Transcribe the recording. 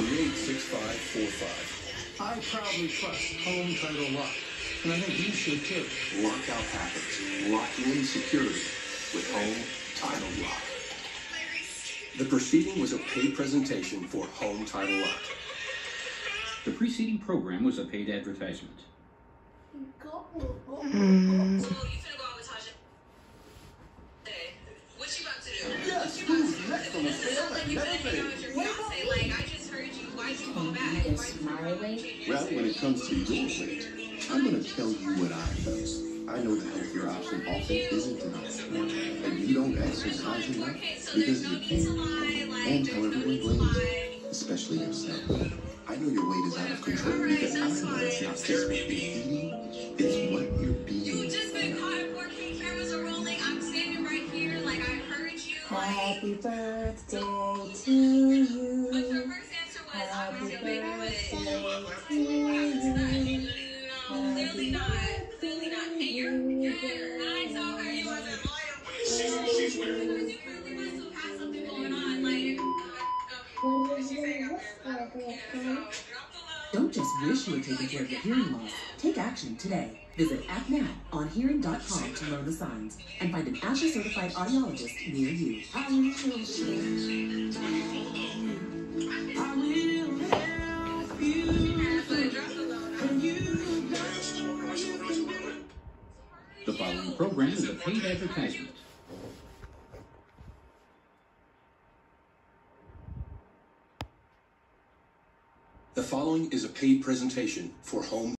386545. I proudly trust Home Title Lock, and I think you should too. Lock out hackers. Lock in security with Home Title Lock. The proceeding was a paid presentation for Home Title Lock. The preceding program was a paid advertisement. Oh, you go out with Tasha? Hey, what you about to do? Yes, What you about who's next on the It scale you. Why'd you go back? Why'd you change your Well, when it comes to your weight, I'm going to tell you what I know. I know the healthier option often isn't an option. And you don't exercise enough because you can't. And tell everyone blames you, especially yourself. I know your weight is out of control because I know it's not just what you're eating, it's what you're You being. just been caught in Don't just wish you were taking care of your hearing loss. Take action today. Visit ActNow on hearing.com to learn the signs and find an ASHA certified audiologist near you. The following program is a paid advertisement. The following is a paid presentation for Home